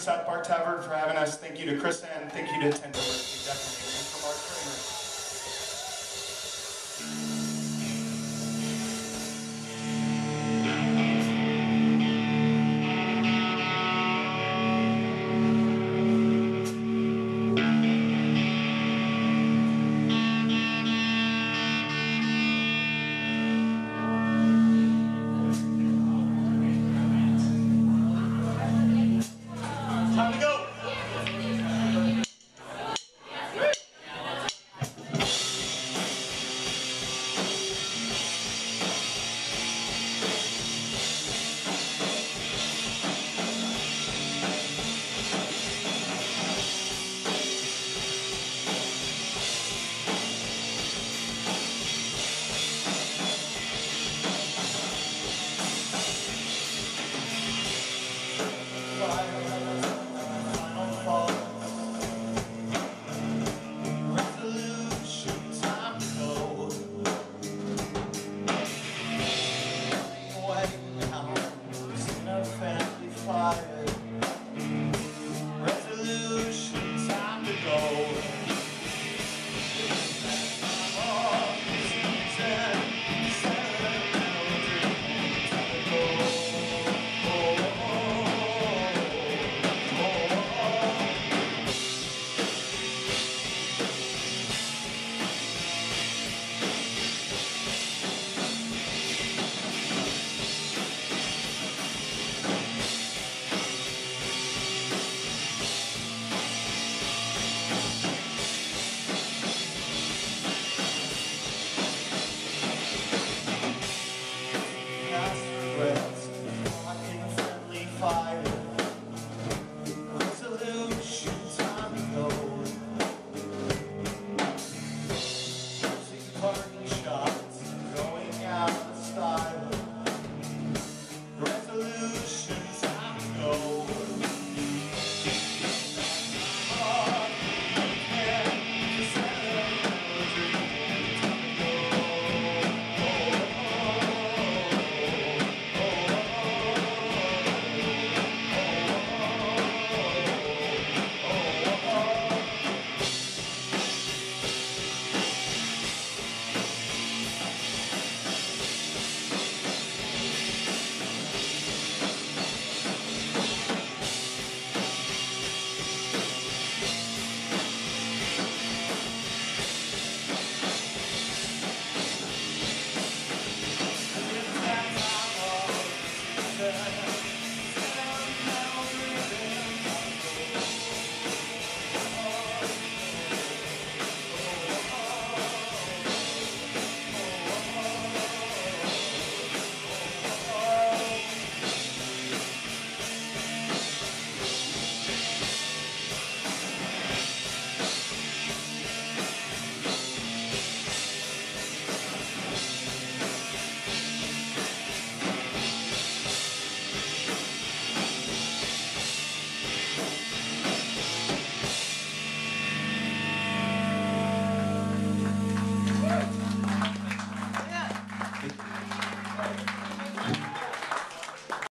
South Park Tavern for having us. Thank you to Chris and thank you to